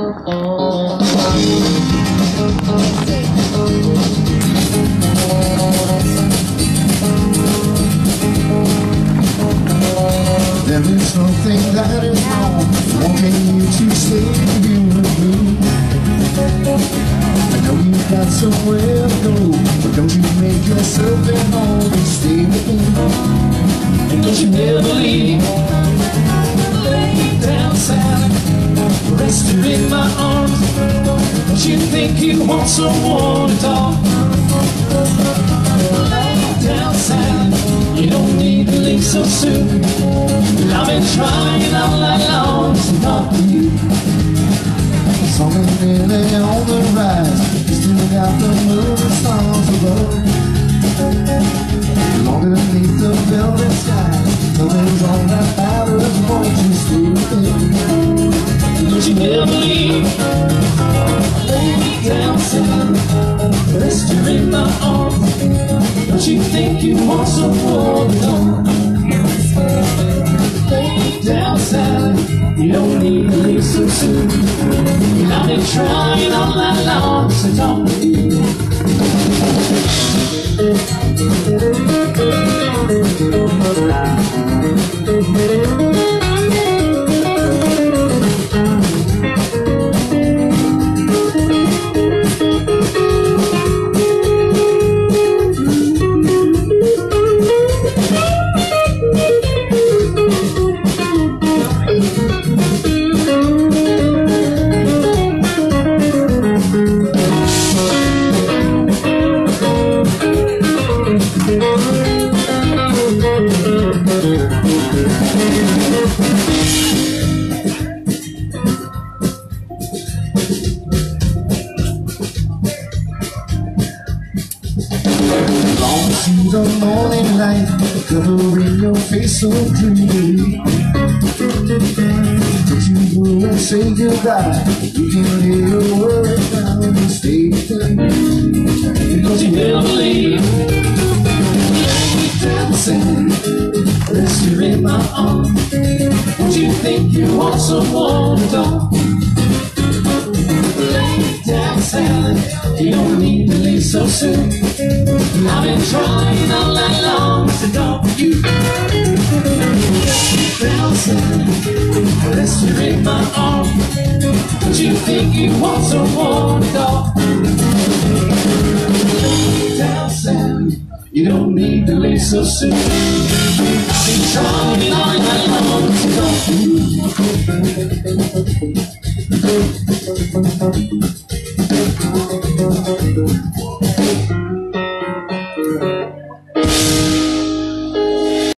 There is something that is wrong. Wanting you to stay you? With me I know you've got somewhere to go But don't you make yourself at home. And stay with me. And don't you never leave. Lay down Sally Rest you in my arms. Don't you think you want someone to talk? Lay down Sally You don't need to leave so soon. I've been trying all night long to talk to you. Something really on the rise Still got the moon and stars above. Underneath the In my arms Don't you think you to talk Lay down Sally You don't need to leave so soon I've been trying all night long to talk to you To the morning light Covering your face so pretty Don't you go and say goodbye. You can hear your words now and stay Because you never leave. Lay Sally you in my arms Don't you think you want someone to talk Lay down Sally You don't need to leave so soon. I've been trying all night long to talk to you. Lay down Sally Rest you in my arms Don't you think you want someone to talk Lay down Sally You don't need to leave so soon been trying all night long to you